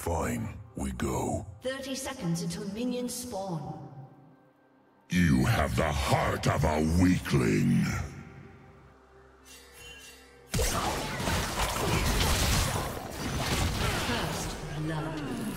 Fine, we go. 30 seconds until minions spawn. You have the heart of a weakling. First blood.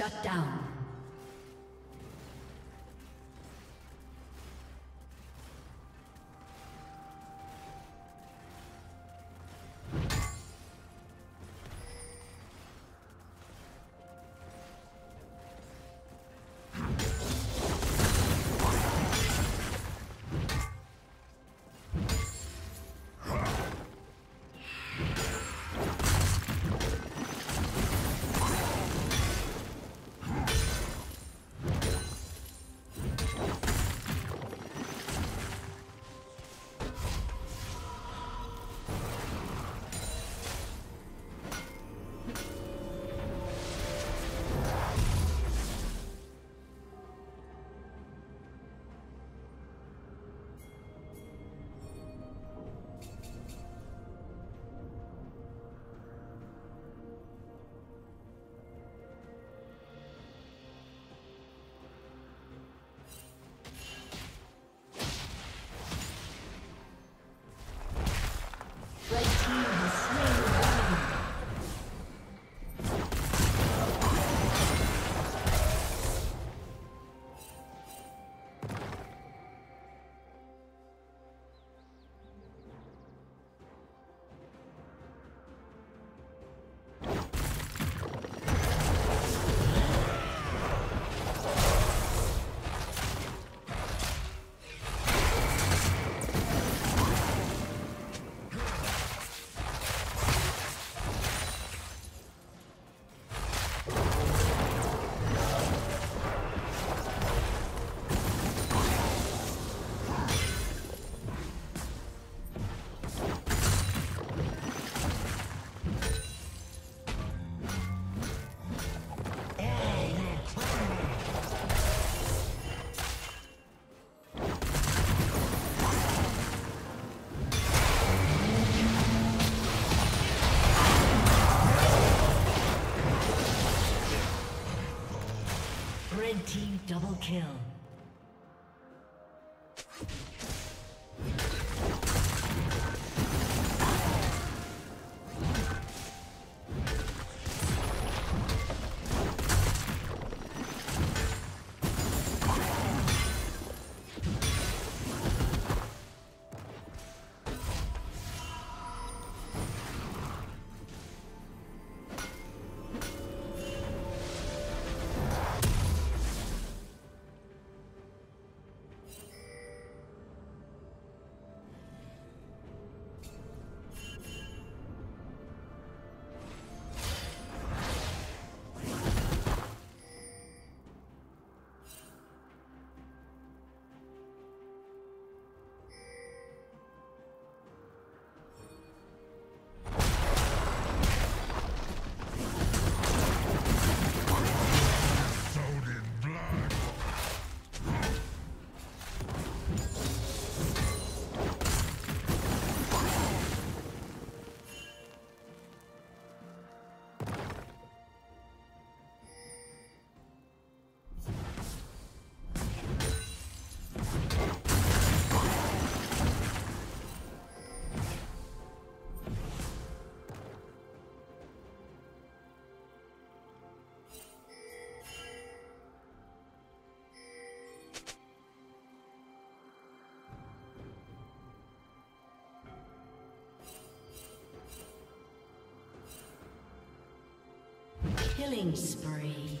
Shut down. Kill. Killing spree.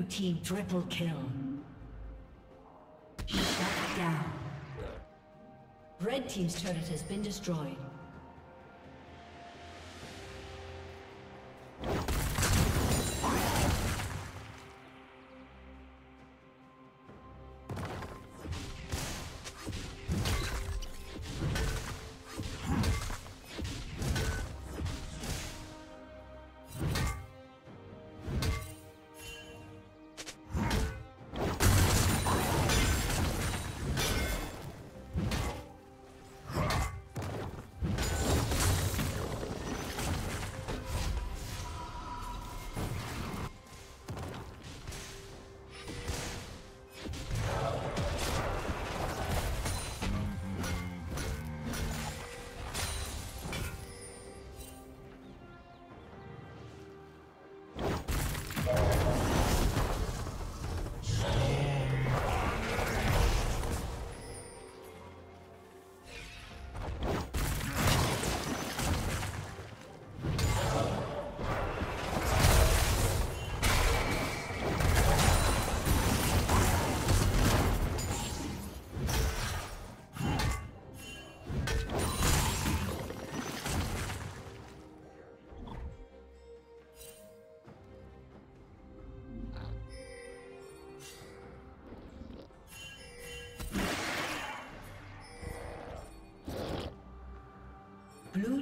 Blue team triple kill. Shut down. Red team's turret has been destroyed.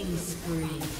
killing spree.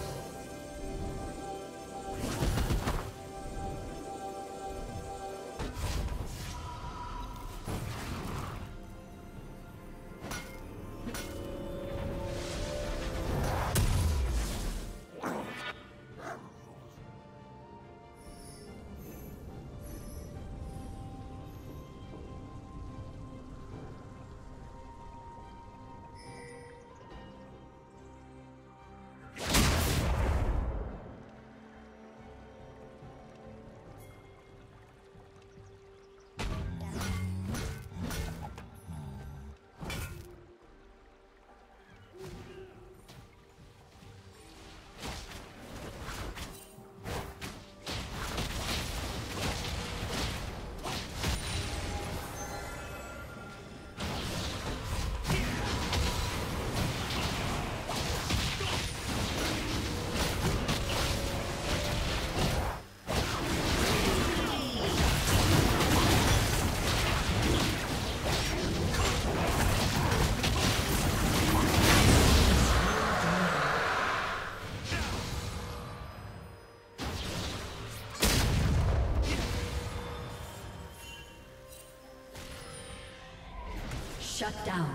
Shut down.